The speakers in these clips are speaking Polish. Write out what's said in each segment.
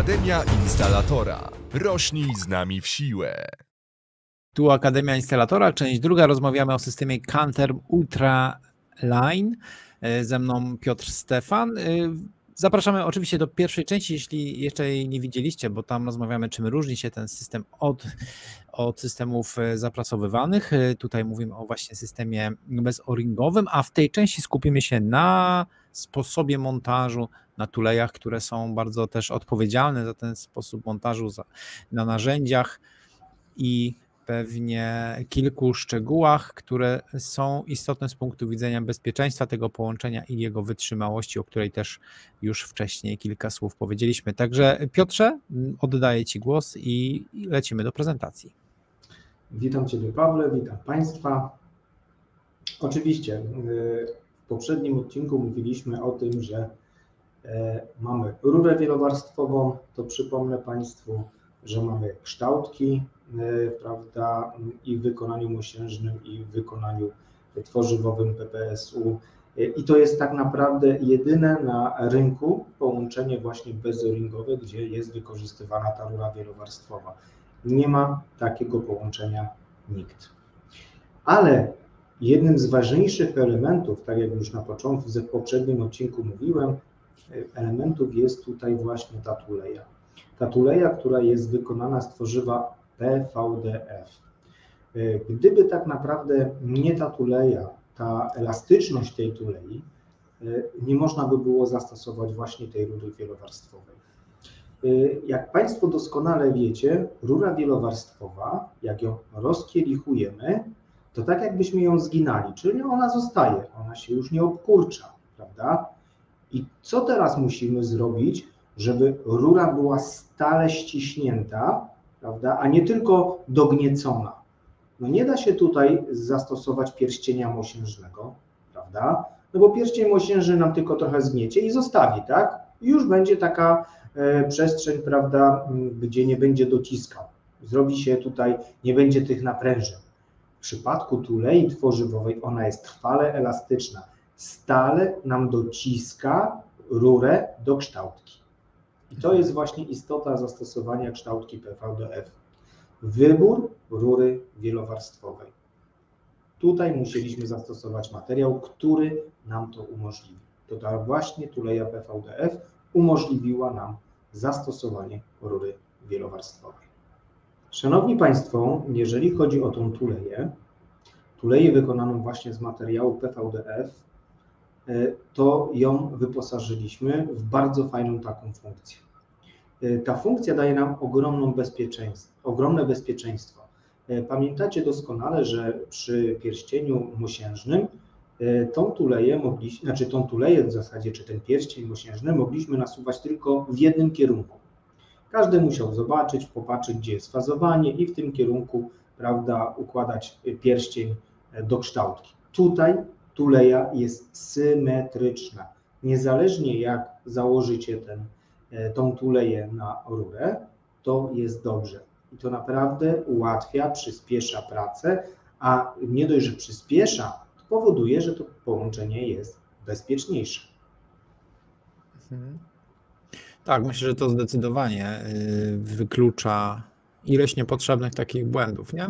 Akademia Instalatora. Rośnij z nami w siłę. Tu Akademia Instalatora, część druga. Rozmawiamy o systemie Canter Ultra Line. E, ze mną Piotr Stefan. E, zapraszamy oczywiście do pierwszej części, jeśli jeszcze jej nie widzieliście, bo tam rozmawiamy, czym różni się ten system od, od systemów e, zapracowywanych. Tutaj mówimy o właśnie systemie bezoringowym, a w tej części skupimy się na sposobie montażu, na tulejach, które są bardzo też odpowiedzialne za ten sposób montażu, za, na narzędziach i pewnie kilku szczegółach, które są istotne z punktu widzenia bezpieczeństwa tego połączenia i jego wytrzymałości, o której też już wcześniej kilka słów powiedzieliśmy. Także Piotrze, oddaję Ci głos i lecimy do prezentacji. Witam Ciebie Pawle, witam Państwa. Oczywiście y, poprzednim odcinku mówiliśmy o tym, że e, mamy rurę wielowarstwową, to przypomnę Państwu, że mamy kształtki, e, prawda, i w wykonaniu mosiężnym, i w wykonaniu tworzywowym PPSU. E, I to jest tak naprawdę jedyne na rynku połączenie właśnie bezoringowe, gdzie jest wykorzystywana ta rura wielowarstwowa. Nie ma takiego połączenia nikt. Ale jednym z ważniejszych elementów, tak jak już na początku, w poprzednim odcinku mówiłem, elementów jest tutaj właśnie ta tuleja ta tuleja, która jest wykonana z tworzywa PVDF. Gdyby tak naprawdę nie ta tuleja, ta elastyczność tej tulei, nie można by było zastosować właśnie tej rury wielowarstwowej. Jak Państwo doskonale wiecie, rura wielowarstwowa, jak ją rozkielichujemy, to tak jakbyśmy ją zginali, czyli ona zostaje, ona się już nie obkurcza, prawda? I co teraz musimy zrobić, żeby rura była stale ściśnięta, prawda, a nie tylko dogniecona. No nie da się tutaj zastosować pierścienia mosiężnego, prawda? No bo pierścień mosiężny nam tylko trochę zgniecie i zostawi, tak? I już będzie taka e, przestrzeń, prawda, gdzie nie będzie dociskał. Zrobi się tutaj, nie będzie tych naprężeń. W przypadku tulei tworzywowej ona jest trwale elastyczna. Stale nam dociska rurę do kształtki. I to jest właśnie istota zastosowania kształtki PVDF. Wybór rury wielowarstwowej. Tutaj musieliśmy zastosować materiał, który nam to umożliwi. To ta właśnie tuleja PVDF umożliwiła nam zastosowanie rury wielowarstwowej. Szanowni Państwo, jeżeli chodzi o tą tuleję, tuleję wykonaną właśnie z materiału PVDF, E, to ją wyposażyliśmy w bardzo fajną taką funkcję. E, ta funkcja daje nam ogromną bezpieczeństwo, ogromne bezpieczeństwo. E, pamiętacie doskonale, że przy pierścieniu mosiężnym tą tuleję mogliśmy, znaczy tą tuleję w zasadzie, czy ten pierścień mosiężny mogliśmy nasuwać tylko w jednym kierunku. Każdy musiał zobaczyć, popatrzeć, gdzie jest fazowanie i w tym kierunku, prawda, układać pierścień do kształtki. Tutaj tuleja jest symetryczna. Niezależnie jak założycie ten, e, tą tuleję na rurę, to jest dobrze. I to naprawdę ułatwia, przyspiesza pracę, a nie dość, że przyspiesza, to powoduje, że to połączenie jest bezpieczniejsze. Mhm. Tak, myślę, że to zdecydowanie y, wyklucza ileś niepotrzebnych takich błędów, nie?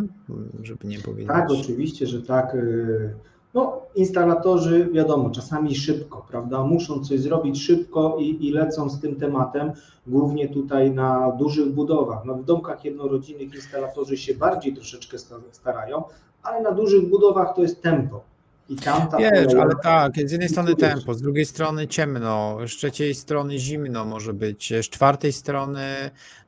Żeby nie powiedzieć. Tak, oczywiście, że tak. Y, no, instalatorzy, wiadomo, czasami szybko, prawda? Muszą coś zrobić szybko i, i lecą z tym tematem, głównie tutaj na dużych budowach. No, w domkach jednorodzinnych instalatorzy się bardziej troszeczkę starają, ale na dużych budowach to jest tempo. I tamta Wiesz, ale tak, z jednej strony tempo, z drugiej strony ciemno, z trzeciej strony zimno może być, z czwartej strony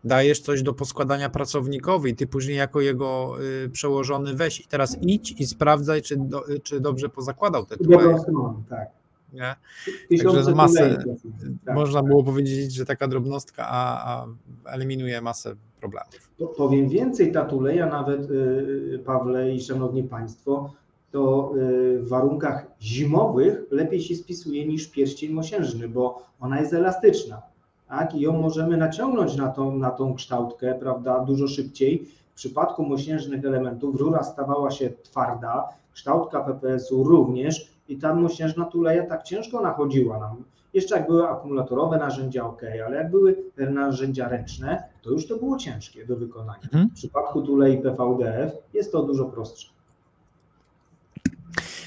dajesz coś do poskładania pracownikowi, ty później jako jego y, przełożony weź i teraz idź i sprawdzaj, czy, do, czy dobrze pozakładał te twoje. tak. Nie? Także masę, tak, można tak. było powiedzieć, że taka drobnostka a, a eliminuje masę problemów. Powiem więcej, ta tuleja nawet, y, y, Pawle i Szanowni Państwo, to y, w warunkach zimowych lepiej się spisuje niż pierścień mosiężny, bo ona jest elastyczna. Tak? I ją możemy naciągnąć na tą, na tą kształtkę, prawda, dużo szybciej. W przypadku mosiężnych elementów rura stawała się twarda, kształtka PPS-u również i ta mosiężna tuleja tak ciężko nachodziła nam. Jeszcze jak były akumulatorowe narzędzia, ok, ale jak były narzędzia ręczne, to już to było ciężkie do wykonania. Mhm. W przypadku tulei PVDF jest to dużo prostsze.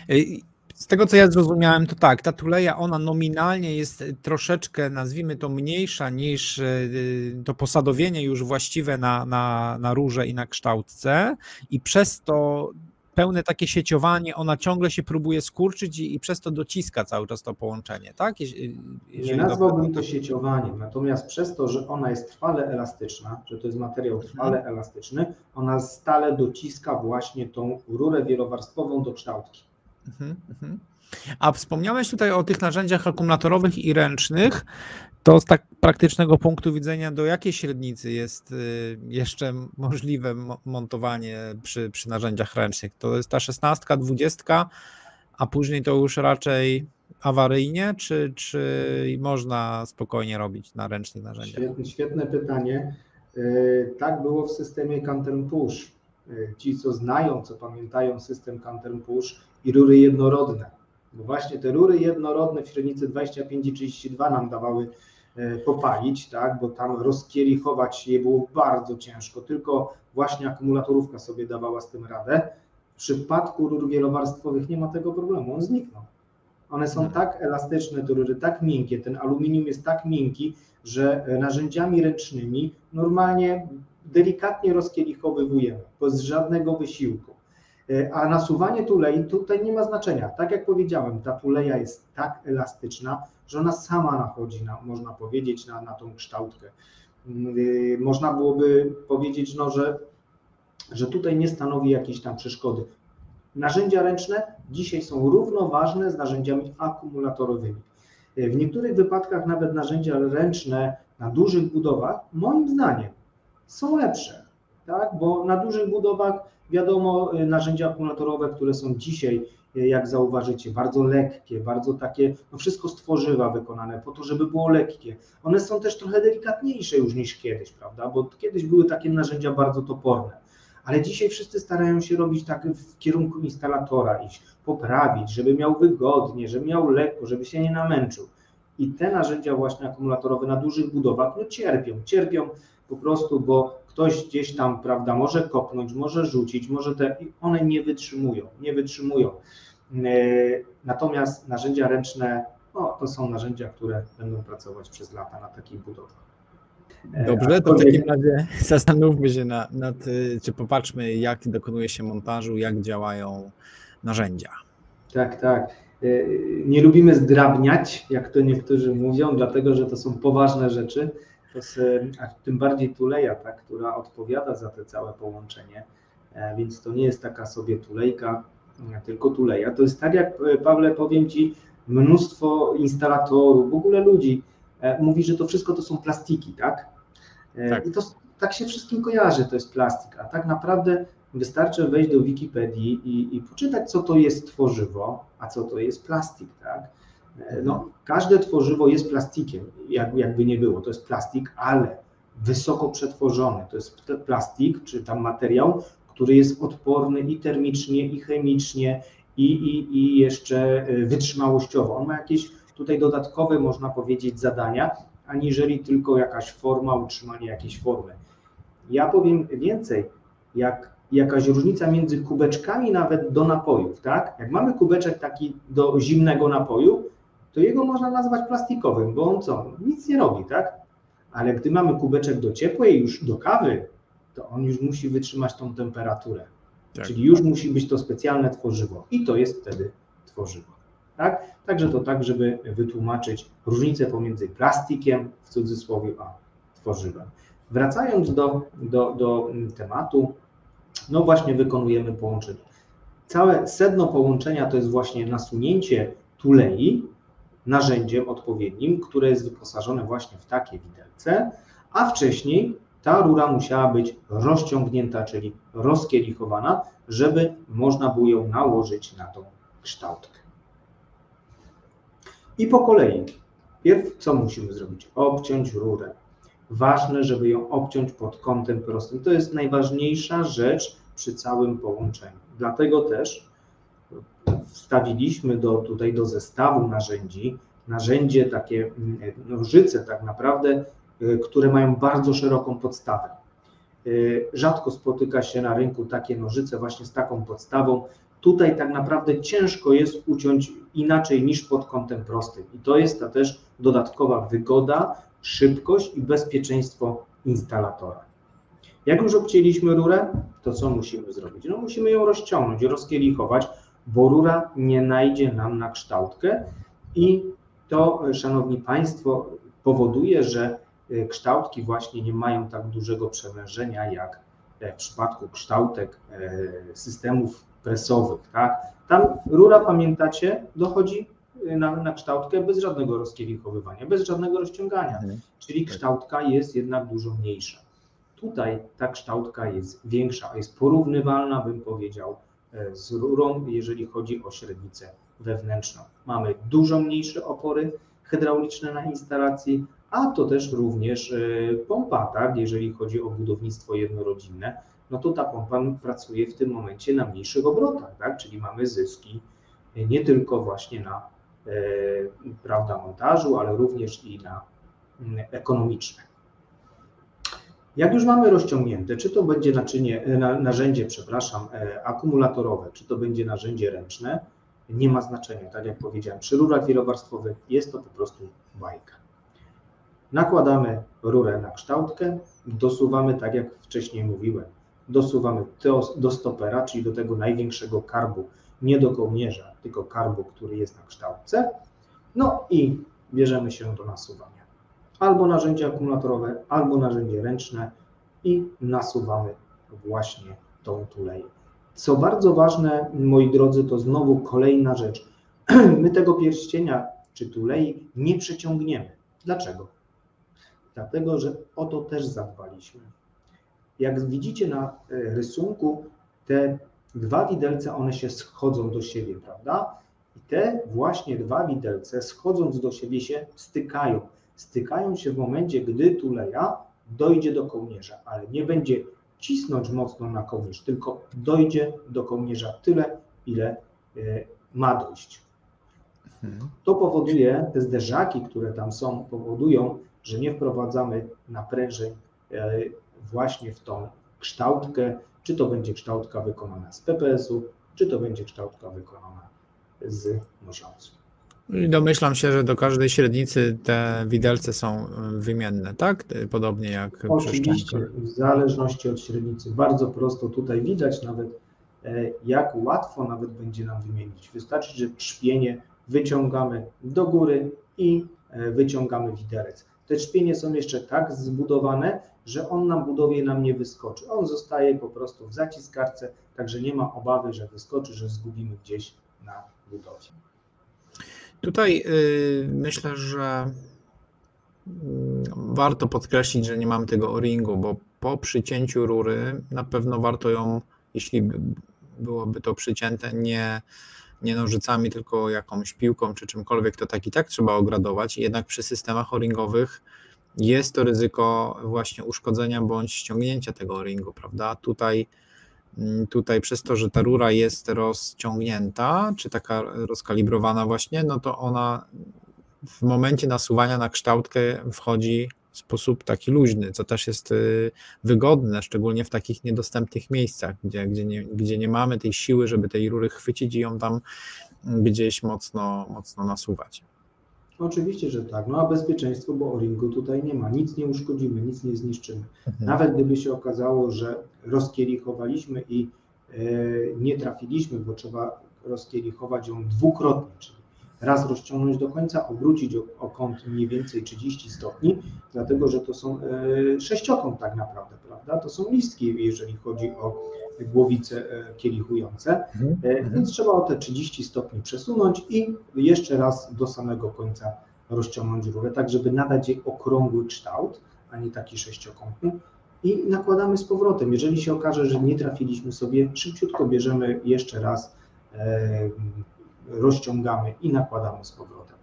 Y, Z tego co ja zrozumiałem, to tak, ta tuleja, ona nominalnie jest troszeczkę, nazwijmy to, mniejsza niż y, to posadowienie już właściwe na, na, na rurze i na kształtce i przez to pełne takie sieciowanie, ona ciągle się próbuje skurczyć i, i przez to dociska cały czas to połączenie, tak? Jeśli- Nie nazwałbym to sieciowaniem, natomiast przez to, że ona jest trwale elastyczna, że to jest materiał trwale elastyczny, ona stale dociska właśnie tą rurę wielowarstwową do kształtki. Mhm, mhm. A wspomniałeś tutaj o tych narzędziach akumulatorowych i ręcznych. To z tak praktycznego punktu widzenia, do jakiej średnicy jest y, jeszcze możliwe mo- montowanie przy, przy narzędziach ręcznych? To jest ta szesnastka, dwudziestka, a później to już raczej awaryjnie, czy, czy można spokojnie robić na ręcznych narzędziach? Świetne, świetne pytanie. Yy, Tak było w systemie Canterm Push. Yy, Ci, co znają, co pamiętają system Canterm Push i rury jednorodne. Bo właśnie te rury jednorodne w średnicy 25 i 32 nam dawały yy, popalić, tak? bo tam rozkielichować je było bardzo ciężko. Tylko właśnie akumulatorówka sobie dawała z tym radę. W przypadku rur wielowarstwowych nie ma tego problemu, on zniknął. One są tak elastyczne, te rury, tak miękkie, ten aluminium jest tak miękki, że narzędziami ręcznymi normalnie delikatnie rozkielichowywujemy, bez żadnego wysiłku. E, A nasuwanie tulei tutaj nie ma znaczenia. Tak jak powiedziałem, ta tuleja jest tak elastyczna, że ona sama nachodzi, na, można powiedzieć, na, na tą kształtkę. Yy, Można byłoby powiedzieć, no, że, że tutaj nie stanowi jakiejś tam przeszkody. Narzędzia ręczne dzisiaj są równoważne z narzędziami akumulatorowymi. W niektórych wypadkach nawet narzędzia ręczne na dużych budowach, moim zdaniem, są lepsze, tak? bo na dużych budowach wiadomo, y, narzędzia akumulatorowe, które są dzisiaj, y, jak zauważycie, bardzo lekkie, bardzo takie, no wszystko z tworzywa wykonane po to, żeby było lekkie. One są też trochę delikatniejsze już niż kiedyś, prawda? Bo kiedyś były takie narzędzia bardzo toporne. Ale dzisiaj wszyscy starają się robić tak w kierunku instalatora, iść, poprawić, żeby miał wygodnie, żeby miał lekko, żeby się nie namęczył. I te narzędzia właśnie akumulatorowe na dużych budowach no cierpią, cierpią po prostu, bo ktoś gdzieś tam, prawda, może kopnąć, może rzucić, może te, i one nie wytrzymują, nie wytrzymują. E, Natomiast narzędzia ręczne, no, to są narzędzia, które będą pracować przez lata na takich budowach. E, Dobrze, to w takim razie zastanówmy się na, nad, y, czy popatrzmy, jak dokonuje się montażu, jak działają narzędzia. Tak, tak. E, Nie lubimy zdrabniać, jak to niektórzy mówią, dlatego że to są poważne rzeczy. To a tym bardziej tuleja, tak, która odpowiada za te całe połączenie. E, Więc to nie jest taka sobie tulejka, e, tylko tuleja. To jest tak, jak e, Pawle, powiem Ci, mnóstwo instalatorów, w ogóle ludzi mówi, że to wszystko to są plastiki, tak? Tak. I to tak się wszystkim kojarzy, to jest plastik, a tak naprawdę Wystarczy wejść do Wikipedii i, i poczytać, co to jest tworzywo, a co to jest plastik, tak? No, każde tworzywo jest plastikiem, jak, jakby nie było. To jest plastik, ale wysoko przetworzony. To jest plastik, czy tam materiał, który jest odporny i termicznie, i chemicznie, i, i, i jeszcze y, wytrzymałościowo. On ma jakieś tutaj dodatkowe, można powiedzieć, zadania, aniżeli tylko jakaś forma, utrzymanie jakiejś formy. Ja powiem więcej, jak jakaś różnica między kubeczkami nawet do napojów, tak? Jak mamy kubeczek taki do zimnego napoju, to jego można nazwać plastikowym, bo on co? Nic nie robi, tak? Ale gdy mamy kubeczek do ciepłej, już do kawy, to on już musi wytrzymać tą temperaturę. Tak. Czyli już musi być to specjalne tworzywo i to jest wtedy tworzywo. Tak? Także to tak, żeby wytłumaczyć różnicę pomiędzy plastikiem w cudzysłowie a tworzywem. Wracając do, do, do tematu, no właśnie wykonujemy połączenie. Całe sedno połączenia to jest właśnie nasunięcie tulei narzędziem odpowiednim, które jest wyposażone właśnie w takie widelce, a wcześniej ta rura musiała być rozciągnięta, czyli rozkielichowana, żeby można było ją nałożyć na tą kształtkę. I po kolei. Pierw co musimy zrobić? Obciąć rurę. Ważne, żeby ją obciąć pod kątem prostym. To jest najważniejsza rzecz przy całym połączeniu. Dlatego też wstawiliśmy do, tutaj do zestawu narzędzi narzędzie, takie mm, nożyce tak naprawdę, które mają bardzo szeroką podstawę. Rzadko spotyka się na rynku takie nożyce właśnie z taką podstawą. Tutaj tak naprawdę ciężko jest uciąć inaczej niż pod kątem prostym. I to jest ta też dodatkowa wygoda, szybkość i bezpieczeństwo instalatora. Jak już obcięliśmy rurę, to co musimy zrobić? No musimy ją rozciągnąć, rozkielichować, bo rura nie najdzie nam na kształtkę i to, Szanowni Państwo, powoduje, że e, kształtki właśnie nie mają tak dużego przewężenia jak e, w przypadku kształtek e, systemów presowych. Tak? Tam rura, pamiętacie, dochodzi na, na kształtkę bez żadnego rozkielichowywania, bez żadnego rozciągania, mhm. czyli kształtka jest jednak dużo mniejsza. Tutaj ta kształtka jest większa, jest porównywalna, bym powiedział, z rurą, jeżeli chodzi o średnicę wewnętrzną. Mamy dużo mniejsze opory hydrauliczne na instalacji, a to też również e, pompa, tak, jeżeli chodzi o budownictwo jednorodzinne, no to ta pompa pracuje w tym momencie na mniejszych obrotach, tak, czyli mamy zyski e, nie tylko właśnie na prawda, montażu, ale również i na mm, ekonomiczne. Jak już mamy rozciągnięte, czy to będzie naczynie, e, narzędzie, przepraszam, e, akumulatorowe, czy to będzie narzędzie ręczne, nie ma znaczenia. Tak jak powiedziałem, przy rurach wielowarstwowych jest to po prostu bajka. Nakładamy rurę na kształtkę, dosuwamy, tak jak wcześniej mówiłem, dosuwamy do stopera, czyli do tego największego karbu, nie do kołnierza, tylko karbu, który jest na kształtce. No i bierzemy się do nasuwania albo narzędzie akumulatorowe, albo narzędzie ręczne i nasuwamy właśnie tą tuleję. Co bardzo ważne, moi drodzy, to znowu kolejna rzecz. My tego pierścienia czy tulei nie przeciągniemy. Dlaczego? Dlatego, że o to też zadbaliśmy. Jak widzicie na e, rysunku, te dwa widelce, one się schodzą do siebie, prawda? I te właśnie dwa widelce, schodząc do siebie, się stykają stykają się w momencie, gdy tuleja dojdzie do kołnierza, ale nie będzie cisnąć mocno na kołnierz, tylko dojdzie do kołnierza tyle, ile e, ma dojść. Mhm. To powoduje, te zderzaki, które tam są, powodują, że nie wprowadzamy naprężeń e, właśnie w tą kształtkę, czy to będzie kształtka wykonana z PPS-u, czy to będzie kształtka wykonana z nosiącą. I domyślam się, że do każdej średnicy te widelce są e, wymienne, tak? Podobnie jak Oczywiście, w zależności od średnicy. Bardzo prosto tutaj widać nawet, e, jak łatwo nawet będzie nam wymienić. Wystarczy, że trzpienie wyciągamy do góry i e, wyciągamy widelec. Te trzpienie są jeszcze tak zbudowane, że on na budowie nam nie wyskoczy. On zostaje po prostu w zaciskarce, także nie ma obawy, że wyskoczy, że zgubimy gdzieś na budowie. Tutaj y, myślę, że y, warto podkreślić, że nie mamy tego o-ringu, bo po przycięciu rury na pewno warto ją, jeśli byłoby to przycięte nie, nie nożycami, tylko jakąś piłką czy czymkolwiek, to tak i tak trzeba ogradować. Jednak przy systemach o-ringowych jest to ryzyko właśnie uszkodzenia bądź ściągnięcia tego o-ringu, prawda? Tutaj Mm, tutaj przez to, że ta rura jest rozciągnięta, czy taka rozkalibrowana właśnie, no to ona w momencie nasuwania na kształtkę wchodzi w sposób taki luźny, co też jest y, wygodne, szczególnie w takich niedostępnych miejscach, gdzie, gdzie, nie, gdzie nie mamy tej siły, żeby tej rury chwycić i ją tam gdzieś mocno, mocno nasuwać. Oczywiście, że tak. No a bezpieczeństwo, bo o-ringu tutaj nie ma. Nic nie uszkodzimy, nic nie zniszczymy. Mhm. Nawet gdyby się okazało, że rozkielichowaliśmy i e, nie trafiliśmy, bo trzeba rozkielichować ją dwukrotnie, czyli raz rozciągnąć do końca, obrócić o, o kąt mniej więcej 30 stopni, dlatego że to są e, sześciokąt tak naprawdę, prawda? To są listki, jeżeli chodzi o głowice e, kielichujące, mhm. Mhm. więc trzeba o te 30 stopni przesunąć i jeszcze raz do samego końca rozciągnąć rurę, tak żeby nadać jej okrągły kształt, a nie taki sześciokątny i nakładamy z powrotem. Jeżeli się okaże, że nie trafiliśmy sobie, szybciutko bierzemy jeszcze raz, e, rozciągamy i nakładamy z powrotem.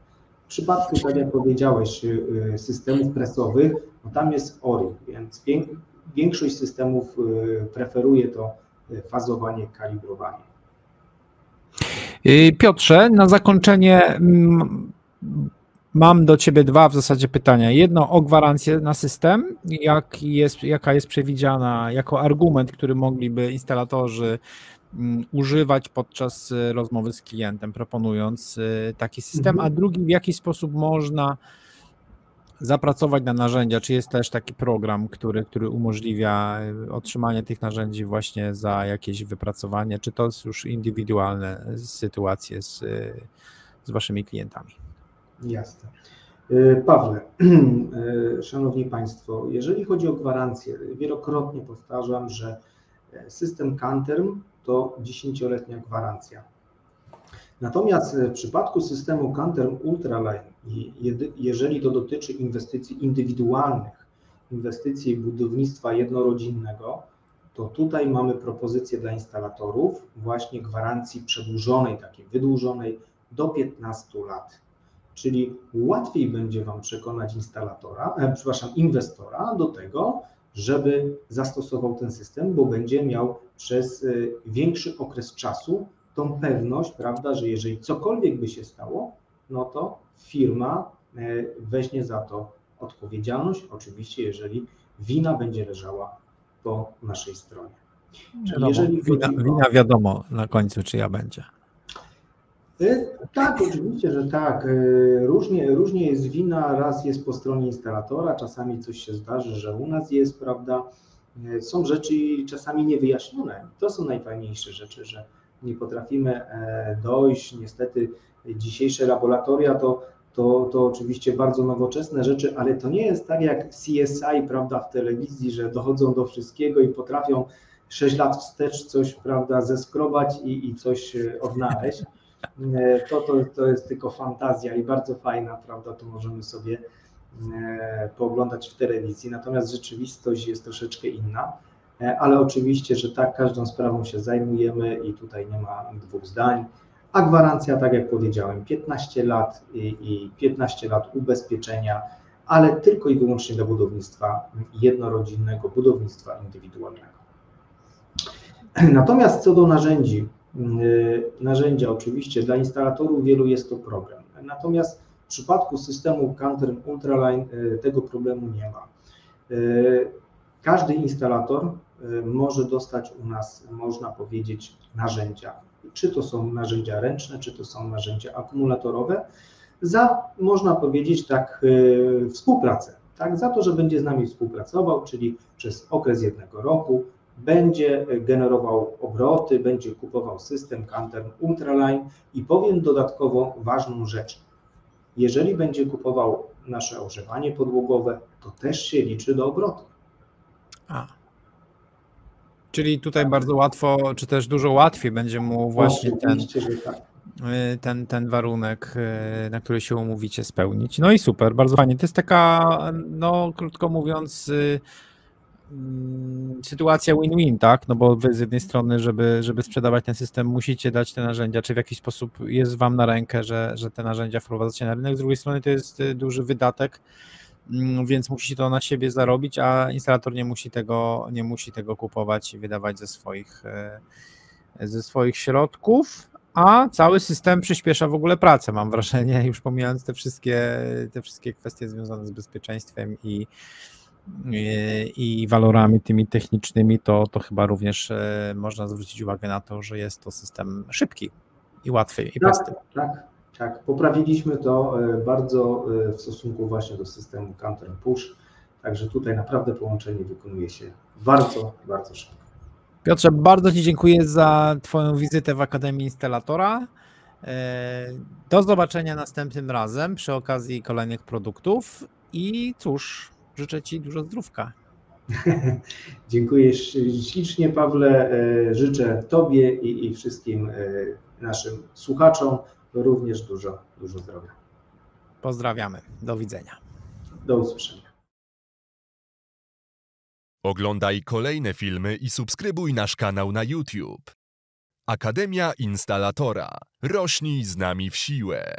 W przypadku, tak jak powiedziałeś, e, systemów presowych, no tam jest ORI, więc większość systemów e, preferuje to fazowanie, kalibrowanie. Piotrze, na zakończenie mm, mam do Ciebie dwa w zasadzie pytania. Jedno o gwarancję na system, jak jest, jaka jest przewidziana jako argument, który mogliby instalatorzy mm, używać podczas y, rozmowy z klientem, proponując y, taki system, a drugi, w jaki sposób można zapracować na narzędzia, czy jest też taki program, który, który umożliwia e, otrzymanie tych narzędzi właśnie za jakieś wypracowanie, czy to jest już indywidualne sytuacje z, z waszymi klientami? Jasne. E, Pawle, e, Szanowni Państwo, jeżeli chodzi o gwarancję, wielokrotnie powtarzam, że system Canterm to 10-letnia gwarancja. Natomiast w przypadku systemu Canterm Ultraline jeżeli to dotyczy inwestycji indywidualnych, inwestycji budownictwa jednorodzinnego, to tutaj mamy propozycję dla instalatorów właśnie gwarancji przedłużonej, takiej wydłużonej do 15 lat. Czyli łatwiej będzie Wam przekonać instalatora, e, przepraszam, inwestora do tego, żeby zastosował ten system, bo będzie miał przez e, większy okres czasu tą pewność, prawda, że jeżeli cokolwiek by się stało, no to firma e, weźmie za to odpowiedzialność, oczywiście jeżeli wina będzie leżała po naszej stronie. Wiadomo, jeżeli wina, wina wiadomo na końcu, czy ja będzie. E, tak, oczywiście, że tak. E, różnie, różnie jest wina, raz jest po stronie instalatora, czasami coś się zdarzy, że u nas jest, prawda. Są rzeczy czasami niewyjaśnione. To są najfajniejsze rzeczy, że nie potrafimy dojść. Niestety dzisiejsze laboratoria to to, to oczywiście bardzo nowoczesne rzeczy, ale to nie jest tak jak CSI, prawda, w telewizji, że dochodzą do wszystkiego i potrafią 6 lat wstecz coś, prawda, zeskrobać i, i coś e, odnaleźć. E, to, to, to jest tylko fantazja i bardzo fajna, prawda, to możemy sobie e, pooglądać w telewizji, natomiast rzeczywistość jest troszeczkę inna, ale oczywiście, że tak, każdą sprawą się zajmujemy i tutaj nie ma dwóch zdań. A gwarancja, tak jak powiedziałem, 15 lat i, i 15 lat ubezpieczenia, ale tylko i wyłącznie do budownictwa jednorodzinnego, budownictwa indywidualnego. Natomiast co do narzędzi, narzędzia oczywiście dla instalatorów wielu jest to problem. Natomiast w przypadku systemu Canter Ultraline y, tego problemu nie ma. Y, każdy instalator może dostać u nas, można powiedzieć, narzędzia czy to są narzędzia ręczne, czy to są narzędzia akumulatorowe, za, można powiedzieć tak, współpracę, tak, za to, że będzie z nami współpracował, czyli przez okres jednego roku będzie generował obroty, będzie kupował system Canter Ultraline i powiem dodatkowo ważną rzecz. Jeżeli będzie kupował nasze ogrzewanie podłogowe, to też się liczy do obrotu. A. Czyli tutaj bardzo łatwo, czy też dużo łatwiej będzie mu właśnie ten, tak. y, ten, ten warunek, y, na który się umówicie, spełnić. No i super, bardzo fajnie. To jest taka, no krótko mówiąc, y, sytuacja win-win, tak? No bo wy z jednej strony, żeby, żeby sprzedawać ten system, musicie dać te narzędzia, czy w jakiś sposób jest wam na rękę, że, że te narzędzia wprowadzacie na rynek. Z drugiej strony to jest duży wydatek Mm, więc musi to na siebie zarobić, a instalator nie musi tego, nie musi tego kupować i wydawać ze swoich, e, ze swoich środków, a cały system przyspiesza w ogóle pracę, mam wrażenie, już pomijając te wszystkie, te wszystkie kwestie związane z bezpieczeństwem i, i, walorami tymi technicznymi, to, to chyba również e, można zwrócić uwagę na to, że jest to system szybki i łatwy i tak, prosty. Tak, tak, poprawiliśmy to e, bardzo e, w stosunku właśnie do systemu counter push, także tutaj naprawdę połączenie wykonuje się bardzo, bardzo szybko. Piotrze, bardzo Ci dziękuję za Twoją wizytę w Akademii Instalatora. Do zobaczenia następnym razem przy okazji kolejnych produktów i cóż, życzę Ci dużo zdrówka. Dziękuję ślicznie, Pawle. Życzę Tobie i, i wszystkim naszym słuchaczom również dużo, dużo zdrowia. Pozdrawiamy. Do widzenia. Do usłyszenia. Oglądaj kolejne filmy i subskrybuj nasz kanał na YouTube. Akademia Instalatora. Rośnij z nami w siłę.